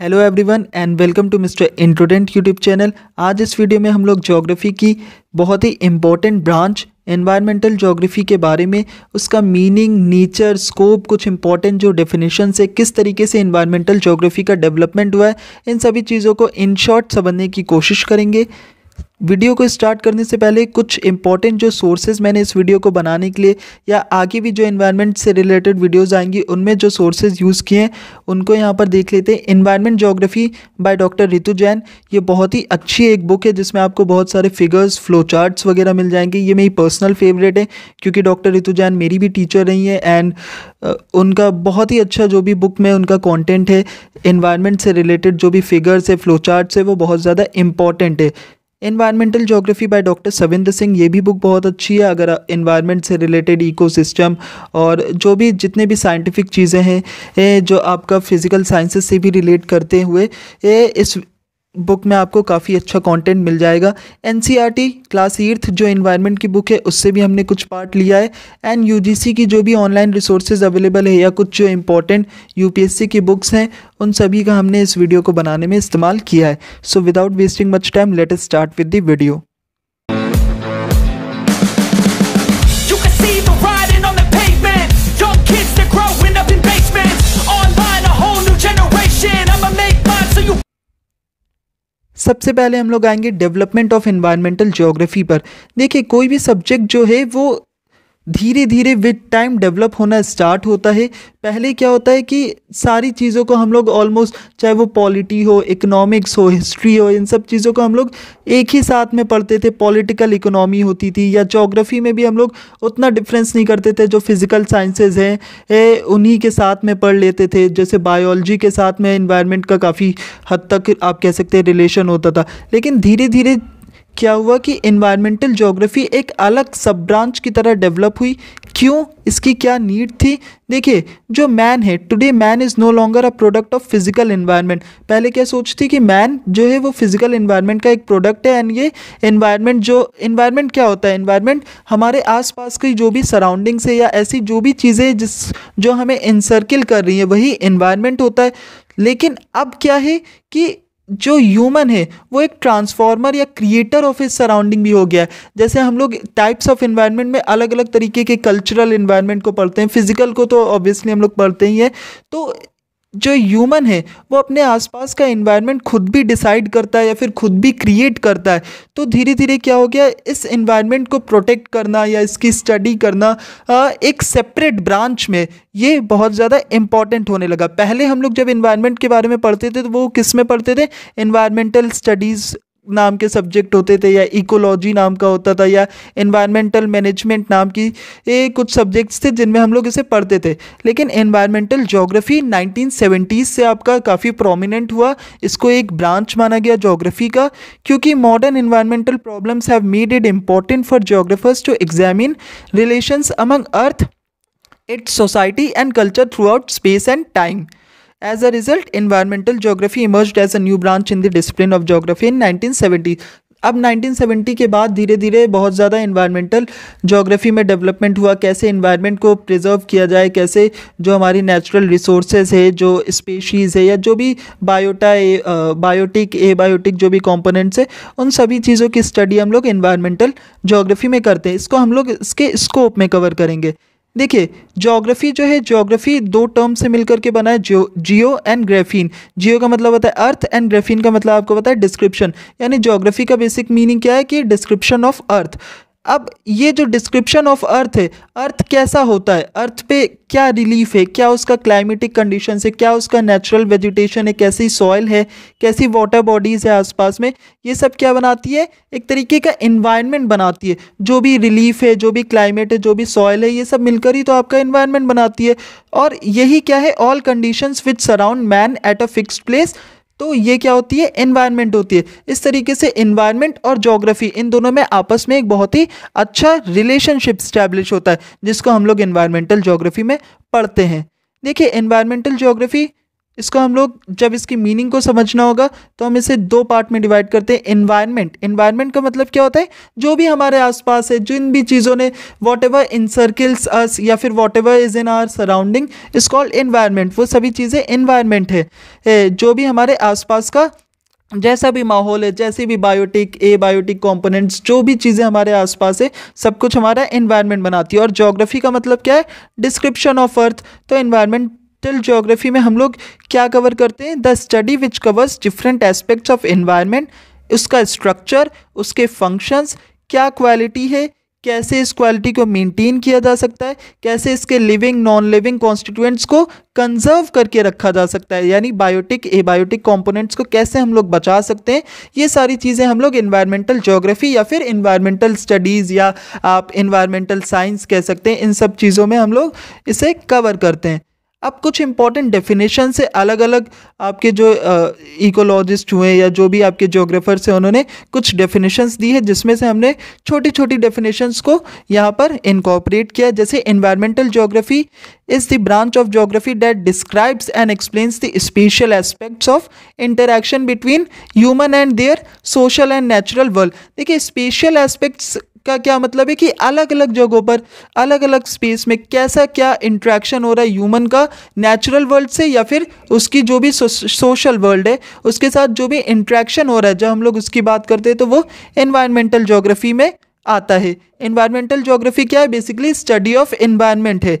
Hello everyone and welcome to mister इंट्रोडेंट YouTube channel आज इस video में हम लोग ज्योग्राफी की बहुत ही इम्पोर्टेंट ब्रांच एनवायरमेंटल ज्योग्राफी के बारे में, उसका मीनिंग नेचर स्कोप कुछ इंपॉर्टेंट जो डेफिनेशन है, किस तरीके से इन्वायरमेंटल ज्योग्राफी का डेवलपमेंट हुआ है, इन सभी चीज़ों को इन शॉर्ट समझने की कोशिश करेंगे। वीडियो को स्टार्ट करने से पहले कुछ इंपॉर्टेंट जो सोर्सेज मैंने इस वीडियो को बनाने के लिए या आगे भी जो इन्वायरमेंट से रिलेटेड वीडियोस आएँगी, उनमें जो सोर्सेज यूज़ किए हैं, उनको यहाँ पर देख लेते हैं। Environment geography by doctor Ritu Jain ये बहुत ही अच्छी एक बुक है जिसमें आपको बहुत सारे फिगर्स फ्लो चार्ट्स वगैरह मिल जाएँगे। ये मेरी पर्सनल फेवरेट है, क्योंकि डॉक्टर रितु जैन मेरी भी टीचर रही है एंड उनका बहुत ही अच्छा जो भी बुक में उनका कॉन्टेंट है इन्वायरमेंट से रिलेटेड जो भी फिगर्स है फ्लो चार्ट्स है, वो बहुत ज़्यादा इंपॉर्टेंट है। Environmental geography by doctor Savindra Singh ये भी बुक बहुत अच्छी है, अगर इन्वायरमेंट से रिलेटेड इकोसिस्टम और जो भी, जितने भी साइंटिफिक चीज़ें हैं जो आपका फ़िज़िकल साइंसेस से भी रिलेट करते हुए इस बुक में आपको काफ़ी अच्छा कंटेंट मिल जाएगा। एन क्लास एर्थ जो इन्वायरमेंट की बुक है, उससे भी हमने कुछ पार्ट लिया है। एंड यूजीसी की जो भी ऑनलाइन रिसोर्सेज अवेलेबल है या कुछ जो इंपॉर्टेंट यूपीएससी की बुक्स हैं, उन सभी का हमने इस वीडियो को बनाने में इस्तेमाल किया है। So without wasting much time let start with the video सबसे पहले हम लोग आएँगे डेवलपमेंट ऑफ़ एनवायरमेंटल ज्योग्राफी पर। देखिए, कोई भी सब्जेक्ट जो है, वो धीरे धीरे विद टाइम डेवलप होना स्टार्ट होता है। पहले क्या होता है कि सारी चीज़ों को हम लोग ऑलमोस्ट चाहे वो पॉलिटी हो इकोनॉमिक्स हो हिस्ट्री हो, इन सब चीज़ों को हम लोग एक ही साथ में पढ़ते थे। पॉलिटिकल इकोनॉमी होती थी या जोग्राफ़ी में भी हम लोग उतना डिफरेंस नहीं करते थे जो फ़िज़िकल साइंसेज हैं। उन्हीं के साथ में पढ़ लेते थे। जैसे बायोलॉजी के साथ में इन्वायरमेंट का काफ़ी हद तक आप कह सकते हैं रिलेशन होता था। लेकिन धीरे धीरे क्या हुआ कि इन्वायरमेंटल जोग्राफी एक अलग सब ब्रांच की तरह डेवलप हुई। क्यों? इसकी क्या नीड थी? देखिए, जो मैन है today man is no longer a product of physical environment पहले क्या सोचती कि मैन जो है, वो फ़िज़िकल इन्वायरमेंट का एक प्रोडक्ट है एंड ये इन्वायरमेंट जो इन्वायरमेंट क्या होता है? इन्वायरमेंट हमारे आसपास की जो भी सराउंडिंग्स है या ऐसी जो भी चीज़ें जिस, जो हमें इनसर्किल कर रही है, वही इन्वायरमेंट होता है। लेकिन अब क्या है कि जो ह्यूमन है, वो एक ट्रांसफॉर्मर या क्रिएटर ऑफ़ इस सराउंडिंग भी हो गया है। जैसे हम लोग टाइप्स ऑफ़ इन्वायरमेंट में अलग अलग तरीके के कल्चरल इन्वायरमेंट को पढ़ते हैं फ़िज़िकल को तो ऑब्वियसली हम लोग पढ़ते ही हैं। तो जो ह्यूमन है, वो अपने आसपास का इन्वायरमेंट खुद भी डिसाइड करता है या फिर खुद भी क्रिएट करता है तो धीरे धीरे क्या हो गया, इस इन्वायरमेंट को प्रोटेक्ट करना या इसकी स्टडी करना एक सेपरेट ब्रांच में ये बहुत ज़्यादा इंपॉर्टेंट होने लगा। पहले हम लोग जब इन्वायरमेंट के बारे में पढ़ते थे तो वो किसमें पढ़ते थे? इन्वायरमेंटल स्टडीज़ नाम के सब्जेक्ट होते थे या इकोलॉजी नाम का होता था या इन्वायरमेंटल मैनेजमेंट नाम की, ये कुछ सब्जेक्ट्स थे जिनमें हम लोग इसे पढ़ते थे। लेकिन इन्वायरमेंटल जोग्राफी 1970s से आपका काफ़ी प्रोमिनेंट हुआ। इसको एक ब्रांच माना गया जोग्राफी का, क्योंकि modern environmental problems have made it important for geographers to examine relations among earth its society and culture throughout space and time As a result, environmental geography emerged as a new branch in the discipline of geography in 1970. अब 1970 के बाद धीरे धीरे बहुत ज़्यादा environmental geography में development हुआ। कैसे इन्वायरमेंट को प्रिजर्व किया जाए? कैसे जो हमारी नेचुरल रिसोर्सेज है जो स्पेशीज़ है या जो भी बायोटा बायोटिक ए बायोटिक जो भी कंपोनेंट्स है उन सभी चीज़ों की स्टडी हम लोग इन्वायरमेंटल जोग्राफी में करते हैं। इसको हम लोग इसके स्कोप में कवर करेंगे। देखिए जोग्राफी जो है जोग्राफी दो टर्म से मिलकर के बना है जियो जियो एंड ग्रेफीन जियो का मतलब होता है अर्थ एंड ग्रेफीन का मतलब आपको पता है डिस्क्रिप्शन यानी जोग्राफी का बेसिक मीनिंग क्या है कि डिस्क्रिप्शन ऑफ़ अर्थ अब ये जो डिस्क्रिप्शन ऑफ़ अर्थ है अर्थ कैसा होता है? अर्थ पे क्या रिलीफ है? क्या उसका क्लाइमेटिक कंडीशन है? क्या उसका नेचुरल वेजिटेशन है? कैसी सॉइल है? कैसी वाटर बॉडीज़ है आसपास में? ये सब क्या बनाती है? एक तरीके का इन्वायरमेंट बनाती है। जो भी रिलीफ है, जो भी क्लाइमेट है, जो भी सॉइल है, ये सब मिलकर ही तो आपका इन्वायरमेंट बनाती है। और यही क्या है? All conditions which surround man at a fixed place तो ये क्या होती है? इन्वायरमेंट होती है। इस तरीके से इन्वायरमेंट और जोग्राफी इन दोनों में आपस में एक बहुत ही अच्छा रिलेशनशिप स्टैब्लिश होता है, जिसको हम लोग इन्वायरमेंटल जोग्राफी में पढ़ते हैं। देखिए इन्वायरमेंटल जोग्राफी इसको हम लोग, जब इसकी मीनिंग को समझना होगा तो हम इसे दो पार्ट में डिवाइड करते हैं इन्वायरमेंट इन्वायरमेंट का मतलब क्या होता है? जो भी हमारे आसपास है, जिन भी चीज़ों ने वॉट एवर सर्किल्स अस या फिर whatever is in our surrounding is called environment वो सभी चीज़ें इन्वायरमेंट है। जो भी हमारे आसपास का, जैसा भी माहौल है, जैसे भी बायोटिक ए बायोटिक कंपोनेंट्स जो भी चीज़ें हमारे आसपास है, सब कुछ हमारा इन्वायरमेंट बनाती है। और जोग्राफी का मतलब क्या है? डिस्क्रिप्शन ऑफ़ अर्थ तो इन्वायरमेंटल जोग्राफी में हम लोग क्या कवर करते हैं? The study which covers different aspects of environment उसका स्ट्रक्चर उसके फ़ंक्शंस क्या क्वालिटी है? कैसे इस क्वालिटी को मेंटेन किया जा सकता है? कैसे इसके लिविंग नॉन लिविंग कॉन्स्टिट्यूएंट्स को कंजर्व करके रखा जा सकता है? यानी बायोटिक एबायोटिक कंपोनेंट्स को कैसे हम लोग बचा सकते हैं? ये सारी चीज़ें हम लोग इन्वायरमेंटल जोग्राफी या फिर इन्वायरमेंटल स्टडीज़ या आप इन्वायरमेंटल साइंस कह सकते हैं, इन सब चीज़ों में हम लोग इसे कवर करते हैं। अब कुछ इंपॉर्टेंट डेफिनेशन से अलग अलग आपके जो इकोलॉजिस्ट हुए या जो भी आपके जोग्राफर्स हैं, उन्होंने कुछ डेफिनेशंस दी है, जिसमें से हमने छोटी छोटी डेफिनेशंस को यहाँ पर इनकॉपरेट किया जैसे environmental geography is the branch of geography that describes and explains the spatial aspects of interaction between human and their social and natural world देखिए स्पेशल एस्पेक्ट्स का क्या मतलब है कि अलग अलग जगहों पर अलग अलग स्पेस में कैसा क्या इंट्रैक्शन हो रहा है ह्यूमन का नेचुरल वर्ल्ड से या फिर उसकी जो भी सोशल वर्ल्ड है, उसके साथ जो भी इंट्रैक्शन हो रहा है, जब हम लोग उसकी बात करते हैं तो वो इन्वायरमेंटल जोग्राफी में आता है। इन्वायरमेंटल जोग्राफी क्या है? बेसिकली स्टडी ऑफ़ इन्वायरमेंट है।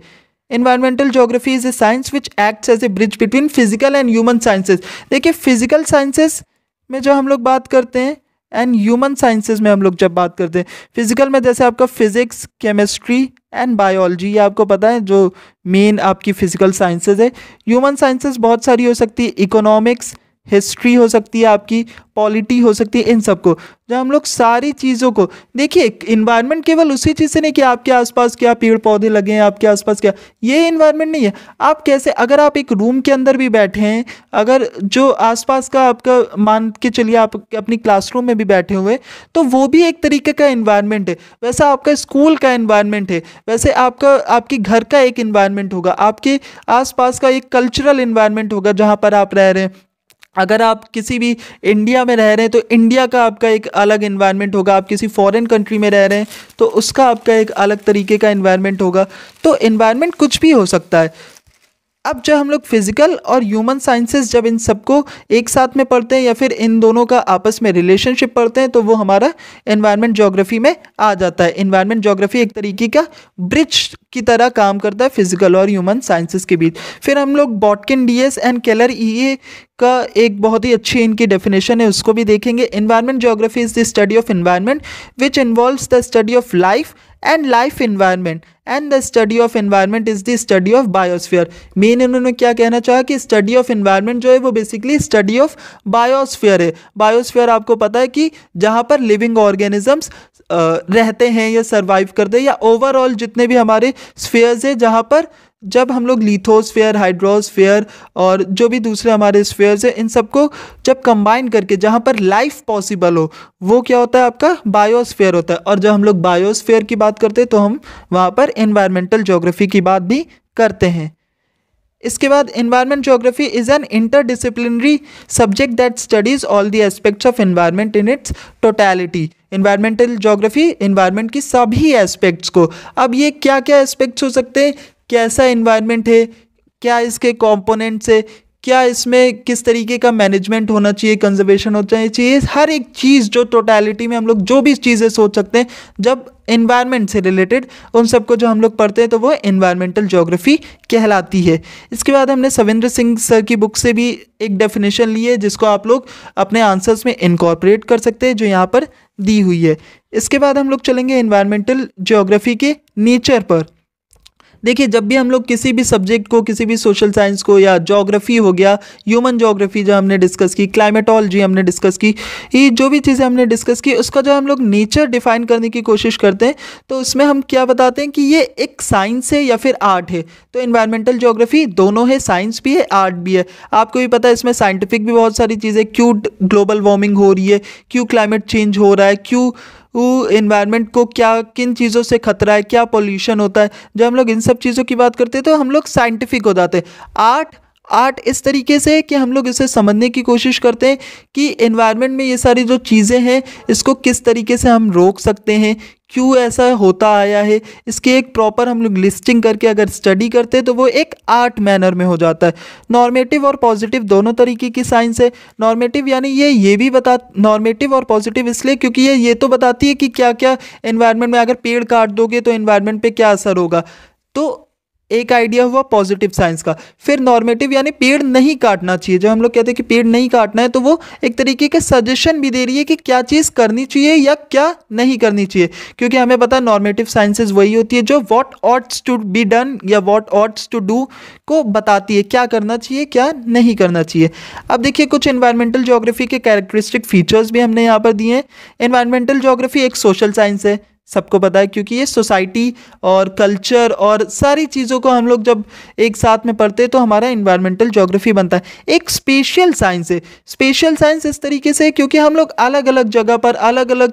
Environmental geography is a science which acts as a bridge between physical and human sciences देखिए फ़िज़िकल साइंसेज में जो हम लोग बात करते हैं एंड ह्यूमन साइंसेज में हम लोग जब बात करते हैं फ़िज़िकल में जैसे आपका फिजिक्स केमिस्ट्री एंड बायोलॉजी ये आपको पता है जो मेन आपकी फ़िज़िकल साइंसेज है। ह्यूमन साइंसेज बहुत सारी हो सकती है इकोनॉमिक्स हिस्ट्री हो सकती है, आपकी पॉलिटी हो सकती है, इन सबको। जब हम लोग सारी चीज़ों को, देखिए इन्वायरमेंट केवल उसी चीज़ से नहीं कि आपके आसपास क्या पेड़ पौधे लगे हैं, आपके आसपास क्या, ये इन्वायरमेंट नहीं है। आप कैसे, अगर आप एक रूम के अंदर भी बैठे हैं, अगर जो आसपास का आपका, मान के चलिए आप अपनी क्लासरूम में भी बैठे हुए तो वो भी एक तरीके का इन्वायरमेंट है। वैसा आपका स्कूल का इन्वायरमेंट है, वैसे आपका, आपके घर का एक इन्वायरमेंट होगा, आपके आसपास का एक कल्चरल इन्वायरमेंट होगा, जहाँ पर आप रह रहे हैं। अगर आप किसी भी इंडिया में रह रहे हैं तो इंडिया का आपका एक अलग इन्वायरमेंट होगा। आप किसी फॉरेन कंट्री में रह रहे हैं तो उसका आपका एक अलग तरीके का इन्वायरमेंट होगा। तो इन्वायरमेंट कुछ भी हो सकता है। अब जब हम लोग फ़िज़िकल और ह्यूमन साइंसेस जब इन सबको एक साथ में पढ़ते हैं या फिर इन दोनों का आपस में रिलेशनशिप पढ़ते हैं तो वो हमारा एनवायरनमेंट जोग्राफी में आ जाता है। एनवायरनमेंट जोग्राफी एक तरीके का ब्रिज की तरह काम करता है फ़िज़िकल और ह्यूमन साइंसेस के बीच। फिर हम लोग Botkin D S and Keller E का एक बहुत ही अच्छी इनकी डेफिनेशन है, उसको भी देखेंगे। Environment geography is the study of environment which involves the study of life and life environment and the study of environment is the study of biosphere main इन्होंने क्या कहना चाहा कि स्टडी ऑफ़ इन्वायरमेंट जो है वो बेसिकली स्टडी ऑफ़ बायोस्फीयर है biosphere आपको पता है कि जहाँ पर लिविंग ऑर्गेनिजम्स रहते हैं या सर्वाइव करते हैं, या ओवरऑल जितने भी हमारे स्फेयर्स हैं, जहाँ पर जब हम लोग लिथोस्फेयर हाइड्रोस्फेयर और जो भी दूसरे हमारे स्फेयर्स हैं, इन सबको जब कंबाइन करके जहाँ पर लाइफ पॉसिबल हो, वो क्या होता है आपका? बायोस्फेयर होता है। और जब हम लोग बायोस्फेयर की बात करते हैं तो हम वहाँ पर इन्वायरमेंटल जोग्राफी की बात भी करते हैं। इसके बाद environment geography is an interdisciplinary subject that studies all the aspects of environment in its totality environmental geography environment की सभी एस्पेक्ट्स को। अब ये क्या क्या एस्पेक्ट्स हो सकते हैं? कैसा इन्वायरमेंट है? क्या इसके कॉम्पोनेंट्स है? क्या इसमें किस तरीके का मैनेजमेंट होना चाहिए कंजर्वेशन होना चाहिए? हर एक चीज़ जो टोटलिटी में हम लोग जो भी चीज़ें सोच सकते हैं, जब इन्वायरमेंट से रिलेटेड उन सबको जो हम लोग पढ़ते हैं तो वो इन्वायरमेंटल जोग्राफी कहलाती है। इसके बाद हमने सविंद्र सिंह सर की बुक से भी एक डेफिनेशन ली है, जिसको आप लोग अपने आंसर्स में इनकॉर्पोरेट कर सकते हैं, जो यहाँ पर दी हुई है। इसके बाद हम लोग चलेंगे इन्वायरमेंटल जोग्राफी के नेचर पर। देखिए, जब भी हम लोग किसी भी सब्जेक्ट को, किसी भी सोशल साइंस को या जोग्राफी हो गया ह्यूमन जोग्राफी जो हमने डिस्कस की क्लाइमेटोलॉजी हमने डिस्कस की, ये जो भी चीज़ें हमने डिस्कस की, उसका जो हम लोग नेचर डिफाइन करने की कोशिश करते हैं तो उसमें हम क्या बताते हैं कि ये एक साइंस है या फिर आर्ट है? तो इन्वायरमेंटल जोग्राफी दोनों है साइंस भी है आर्ट भी है। आपको भी पता है, इसमें साइंटिफिक भी बहुत सारी चीज़ें क्यों ग्लोबल वार्मिंग हो रही है क्यों क्लाइमेट चेंज हो रहा है क्यों इन्वायरमेंट को क्या, किन चीज़ों से खतरा है, क्या पोल्यूशन होता है, जब हम लोग इन सब चीज़ों की बात करते हैं तो हम लोग साइंटिफिक हो जाते हैं। आर्ट आर्ट इस तरीके से है कि हम लोग इसे समझने की कोशिश करते हैं कि एनवायरनमेंट में ये सारी जो चीज़ें हैं, इसको किस तरीके से हम रोक सकते हैं, क्यों ऐसा होता आया है, इसके एक प्रॉपर हम लोग लिस्टिंग करके अगर स्टडी करते हैं तो वो एक आर्ट मैनर में हो जाता है। नॉर्मेटिव और पॉजिटिव दोनों तरीके की साइंस है। नॉर्मेटिव यानी ये ये भी बता नॉर्मेटिव और पॉजिटिव इसलिए क्योंकि ये ये तो बताती है कि क्या क्या एनवायरनमेंट में अगर पेड़ काट दोगे तो एनवायरनमेंट पे क्या असर होगा। तो एक आइडिया हुआ पॉजिटिव साइंस का। फिर नॉर्मेटिव यानी पेड़ नहीं काटना चाहिए। जब हम लोग कहते हैं कि पेड़ नहीं काटना है तो वो एक तरीके के सजेशन भी दे रही है कि क्या चीज़ करनी चाहिए या क्या नहीं करनी चाहिए। क्योंकि हमें पता नॉर्मेटिव साइंसेज वही होती है जो what oughts to be done या वॉट ऑट्स टू डू को बताती है, क्या करना चाहिए, क्या नहीं करना चाहिए। अब देखिए, कुछ इन्वायरमेंटल जोग्राफी के कैरेक्टरिस्टिक फीचर्स भी हमने यहाँ पर दिए हैं। इन्वायरमेंटल जोग्राफी एक सोशल साइंस है। सबको पता है, क्योंकि ये सोसाइटी और कल्चर और सारी चीज़ों को हम लोग जब एक साथ में पढ़ते हैं तो हमारा इन्वायरमेंटल जोग्राफी बनता है। एक स्पेशल साइंस है। स्पेशल साइंस इस तरीके से क्योंकि हम लोग अलग अलग जगह पर अलग अलग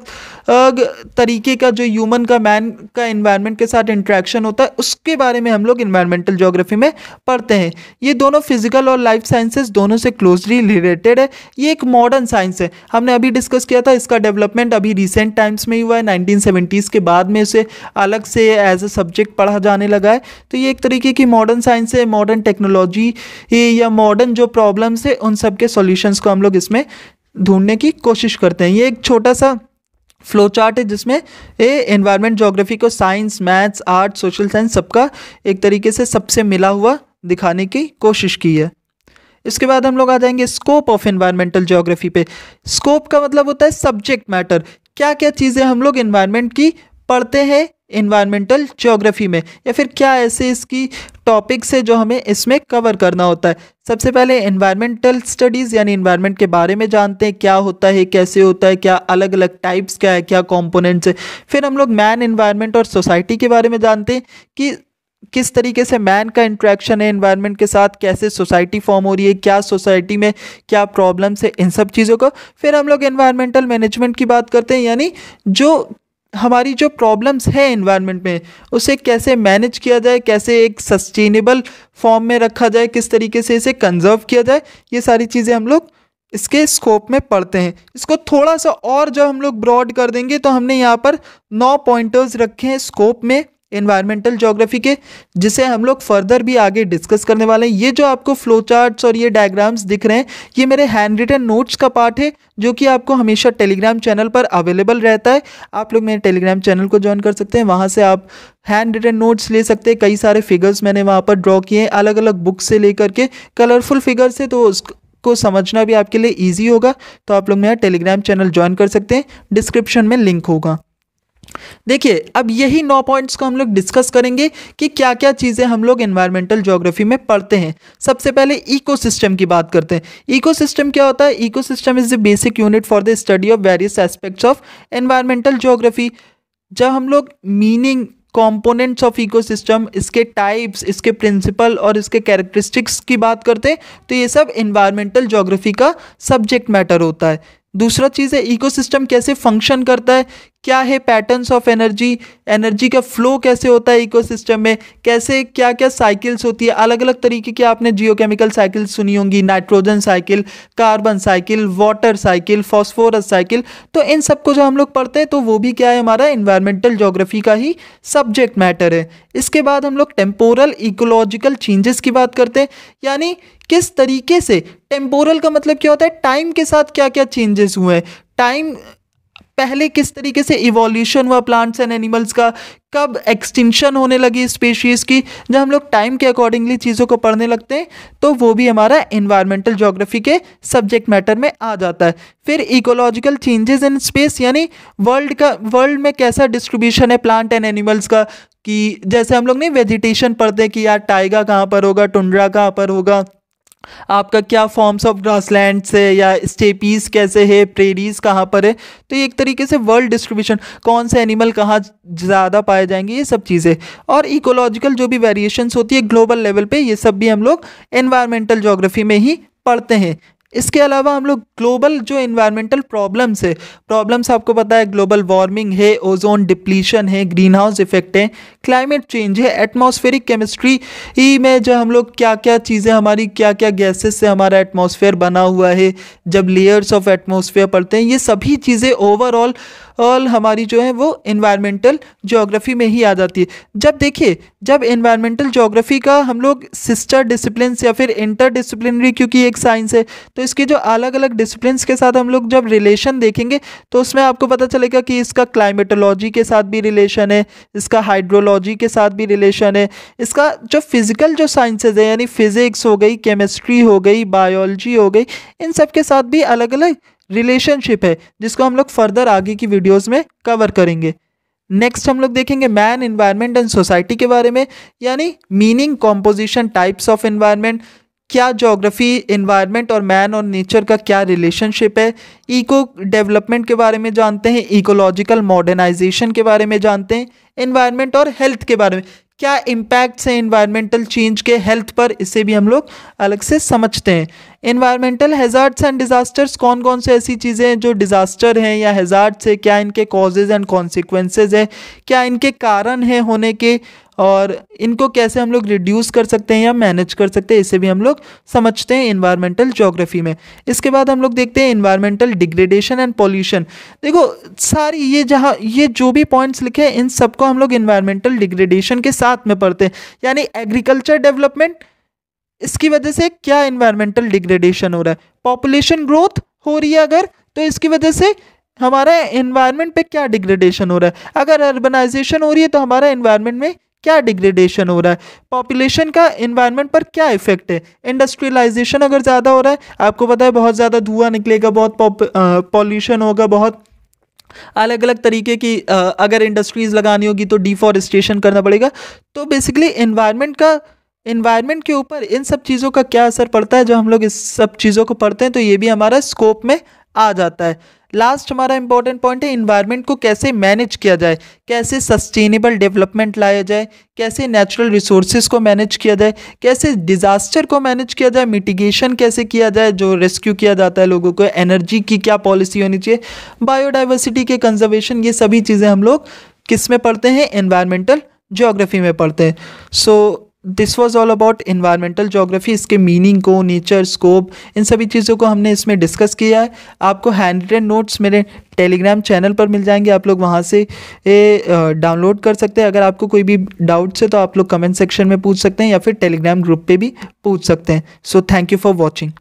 तरीके का, जो ह्यूमन का मैन का इन्वायरमेंट के साथ इंट्रैक्शन होता है, उसके बारे में हम लोग इन्वायरमेंटल जोग्राफी में पढ़ते हैं। ये दोनों फ़िज़िकल और लाइफ साइंसेज दोनों से क्लोजली रिलेटेड है। ये एक मॉडर्न साइंस है। हमने अभी डिस्कस किया था, इसका डेवलपमेंट अभी रिसेंट टाइम्स में ही हुआ है नाइनटीन के बाद में इसे अलग से एज ए सब्जेक्ट पढ़ा जाने लगा है। तो ये एक तरीके की मॉडर्न साइंस है मॉडर्न टेक्नोलॉजी या मॉडर्न जो प्रॉब्लम्स है, उन सब के सॉल्यूशंस को हम लोग इसमें ढूँढने की कोशिश करते हैं। ये एक छोटा सा फ्लो चार्ट है जिसमें ए एनवायरनमेंट जोग्राफी को science maths art social science सबका एक तरीके से सबसे मिला हुआ दिखाने की कोशिश की है। इसके बाद हम लोग आ जाएँगे स्कोप ऑफ़ एनवायरमेंटल जोग्राफी पे। स्कोप का मतलब होता है सब्जेक्ट मैटर क्या क्या चीज़ें हम लोग एनवायरनमेंट की पढ़ते हैं इन्वायरमेंटल ज्योग्राफी में? या फिर क्या ऐसे इसकी टॉपिक्स है जो हमें इसमें कवर करना होता है? सबसे पहले इन्वायरमेंटल स्टडीज़ यानी इन्वायरमेंट के बारे में जानते हैं, क्या होता है, कैसे होता है, क्या अलग अलग टाइप्स क्या है, क्या कॉम्पोनेंट्स है। फिर हम लोग मैन इन्वायरमेंट और सोसाइटी के बारे में जानते हैं कि किस तरीके से मैन का इंट्रैक्शन है इन्वायरमेंट के साथ कैसे सोसाइटी फॉर्म हो रही है, क्या सोसाइटी में क्या प्रॉब्लम्स है, इन सब चीज़ों को। फिर हम लोग इन्वायरमेंटल मैनेजमेंट की बात करते हैं, यानी जो हमारी जो प्रॉब्लम्स है इन्वायरमेंट में, उसे कैसे मैनेज किया जाए, कैसे एक सस्टेनेबल फॉर्म में रखा जाए, किस तरीके से इसे कंजर्व किया जाए, ये सारी चीज़ें हम लोग इसके स्कोप में पढ़ते हैं। इसको थोड़ा सा और जब हम लोग ब्रॉड कर देंगे तो हमने यहाँ पर नौ पॉइंटर्स रखे हैं स्कोप में। इन्वायरमेंटल जोग्राफी के, जिसे हम लोग फर्दर भी आगे डिस्कस करने वाले हैं। ये जो आपको फ्लो चार्ट्स और ये डायग्राम्स दिख रहे हैं, ये मेरे हैंड रिटन नोट्स का पार्ट है, जो कि आपको हमेशा टेलीग्राम चैनल पर अवेलेबल रहता है। आप लोग मेरे टेलीग्राम चैनल को ज्वाइन कर सकते हैं। वहाँ से आप हैंड रिटन नोट्स ले सकते हैं। कई सारे फिगर्स मैंने वहाँ पर ड्रॉ किए हैं अलग अलग बुक से लेकर के। कलरफुल फिगर्स है तो उसको समझना भी आपके लिए ईजी होगा। तो आप लोग मेरा टेलीग्राम चैनल ज्वाइन कर सकते हैं। डिस्क्रिप्शन में लिंक होगा। देखिए, अब यही नौ पॉइंट्स को हम लोग डिस्कस करेंगे कि क्या क्या चीज़ें हम लोग एनवायरमेंटल ज्योग्राफी में पढ़ते हैं। सबसे पहले इकोसिस्टम की बात करते हैं। इकोसिस्टम क्या होता है? Ecosystem is the basic unit for the study of various aspects of environmental geography जब हम लोग मीनिंग कंपोनेंट्स ऑफ़ इकोसिस्टम इसके टाइप्स इसके प्रिंसिपल और इसके कैरेक्टरिस्टिक्स की बात करते हैं तो ये सब इन्वायरमेंटल ज्योग्राफी का सब्जेक्ट मैटर होता है। दूसरा चीज़ है इकोसिस्टम कैसे फ़ंक्शन करता है? क्या है पैटर्न्स ऑफ़ एनर्जी एनर्जी का फ्लो कैसे होता है इकोसिस्टम में? कैसे क्या क्या साइकिल्स होती है? अलग अलग तरीके की आपने जियोकेमिकल साइकिल सुनी होंगी nitrogen cycle carbon cycle water cycle phosphorus cycle तो इन सबको जो हम लोग पढ़ते हैं तो वो भी क्या है हमारा? इन्वायरमेंटल जोग्राफी का ही सब्जेक्ट मैटर है। इसके बाद हम लोग टेम्पोरल इकोलॉजिकल चेंजेस की बात करते हैं। यानी किस तरीके से टेम्पोरल का मतलब क्या होता है? टाइम के साथ क्या क्या चेंजेस हुए हैं? टाइम पहले किस तरीके से इवोल्यूशन हुआ प्लांट्स एंड एनिमल्स का? कब एक्सटिंक्शन होने लगी स्पेशीज की? जब हम लोग टाइम के अकॉर्डिंगली चीज़ों को पढ़ने लगते हैं तो वो भी हमारा इन्वायरमेंटल जोग्राफी के सब्जेक्ट मैटर में आ जाता है। फिर इकोलॉजिकल चेंजेस इन स्पेस यानी वर्ल्ड का वर्ल्ड में कैसा डिस्ट्रीब्यूशन है प्लांट एंड एनिमल्स का? कि जैसे हम लोग नहीं वेजिटेशन पढ़ते हैं कि यार टाइगा कहाँ पर होगा टुंड्रा कहाँ पर होगा? आपका क्या फॉर्म्स ऑफ़ ग्रासलैंड है या स्टेपीज कैसे है प्रेरीज कहाँ पर है? तो एक तरीके से वर्ल्ड डिस्ट्रीब्यूशन कौन से एनिमल कहाँ ज़्यादा पाए जाएँगे, ये सब चीज़ें और इकोलॉजिकल जो भी वेरिएशंस होती है ग्लोबल लेवल पे ये सब भी हम लोग एनवायरमेंटल जोग्राफी में ही पढ़ते हैं। इसके अलावा हम लोग ग्लोबल जो इन्वायरमेंटल प्रॉब्लम्स है प्रॉब्लम्स आपको पता है ग्लोबल वार्मिंग है ओजोन डिप्लीशन है ग्रीन हाउस इफ़ेक्ट है क्लाइमेट चेंज है एटमॉस्फेरिक केमिस्ट्री ही में जो हम लोग क्या क्या चीज़ें हमारी क्या क्या गैसेस से हमारा एटमॉस्फेयर बना हुआ है, जब लेयर्स ऑफ़ एटमॉस्फेयर पड़ते हैं, ये सभी चीज़ें ओवरऑल ऑल हमारी जो है वो इन्वायरमेंटल जोग्राफी में ही आ जाती है। जब देखिए, जब इन्वायरमेंटल जोग्राफी का हम लोग सिस्टर डिसिप्लिन या फिर इंटर डिसिप्लिनरी क्योंकि एक साइंस है तो इसके जो अलग अलग डिसिप्लिन के साथ हम लोग जब रिलेशन देखेंगे तो उसमें आपको पता चलेगा कि इसका क्लाइमेटोलॉजी के साथ भी रिलेशन है, इसका हाइड्रोलॉजी के साथ भी रिलेशन है, इसका जो फ़िज़िकल जो साइंसेज है, यानी फिजिक्स हो गई केमिस्ट्री हो गई बायोलॉजी हो गई, इन सब के साथ भी अलग अलग रिलेशनशिप है, जिसको हम लोग फर्दर आगे की वीडियोस में कवर करेंगे। नेक्स्ट हम लोग देखेंगे मैन इन्वायरमेंट एंड सोसाइटी के बारे में, यानी meaning composition types of environment क्या जोग्राफी इन्वायरमेंट और मैन और नेचर का क्या रिलेशनशिप है इको डेवलपमेंट के बारे में जानते हैं इकोलॉजिकल मॉडर्नाइजेशन के बारे में जानते हैं इन्वायरमेंट और हेल्थ के बारे में, क्या इम्पैक्ट्स हैं इन्वायरमेंटल चेंज के हेल्थ पर, इसे भी हम लोग अलग से समझते हैं। इन्वायरमेंटल हेजार्ड्स एंड डिज़ास्टर्स कौन कौन से ऐसी चीज़ें हैं जो डिज़ास्टर हैं या हेजार्ड्स है? क्या इनके कॉजेज़ एंड कॉन्सिक्वेंसेज है? क्या इनके कारण हैं होने के? और इनको कैसे हम लोग रिड्यूस कर सकते हैं या मैनेज कर सकते हैं, इसे भी हम लोग समझते हैं इन्वायरमेंटल जोग्राफी में। इसके बाद हम लोग देखते हैं इन्वायरमेंटल डिग्रेडेशन एंड पॉल्यूशन देखो, सारी ये जहाँ, ये जो भी पॉइंट्स लिखे हैं, इन सबको हम लोग इन्वायरमेंटल डिग्रेडेशन के साथ में पढ़ते हैं। यानी एग्रीकल्चर डेवलपमेंट इसकी वजह से क्या इन्वायरमेंटल डिग्रेडेशन हो रहा है? पॉपुलेशन ग्रोथ हो रही है अगर तो इसकी वजह से हमारा इन्वायरमेंट पे क्या डिग्रेडेशन हो रहा है? अगर अर्बनाइजेशन हो रही है तो हमारा इन्वायरमेंट में क्या डिग्रेडेशन हो रहा है? पॉपुलेशन का इन्वायरमेंट पर क्या इफ़ेक्ट है? इंडस्ट्रियलाइजेशन अगर ज़्यादा हो रहा है, आपको पता है बहुत ज़्यादा धुआँ निकलेगा, बहुत पॉल्यूशन होगा, बहुत अलग अलग तरीके की अगर इंडस्ट्रीज़ लगानी होगी तो डिफॉरेस्टेशन करना पड़ेगा। तो बेसिकली इन्वायरमेंट का इन्वायरमेंट के ऊपर इन सब चीज़ों का क्या असर पड़ता है? जब हम लोग इस सब चीज़ों को पढ़ते हैं तो ये भी हमारा स्कोप में आ जाता है। लास्ट हमारा इंपॉर्टेंट पॉइंट है इन्वायरमेंट को कैसे मैनेज किया जाए? कैसे सस्टेनेबल डेवलपमेंट लाया जाए? कैसे नेचुरल रिसोर्सेज को मैनेज किया जाए? कैसे डिज़ास्टर को मैनेज किया जाए? मिटिगेशन कैसे किया जाए? जो रेस्क्यू किया जाता है लोगों को एनर्जी की क्या पॉलिसी होनी चाहिए? बायोडाइवर्सिटी के कंजर्वेशन ये सभी चीज़ें हम लोग किसमें पढ़ते हैं? इन्वायरमेंटल जोग्राफी में पढ़ते हैं। So so, this was all about environmental geography इसके मीनिंग को नेचर स्कोप इन सभी चीज़ों को हमने इसमें डिस्कस किया है। आपको हैंड रिटन नोट्स मेरे टेलीग्राम चैनल पर मिल जाएँगे, आप लोग वहाँ से डाउनलोड कर सकते हैं। अगर आपको कोई भी डाउट्स है तो आप लोग कमेंट सेक्शन में पूछ सकते हैं या फिर टेलीग्राम ग्रुप पर भी पूछ सकते हैं। So thank you for watching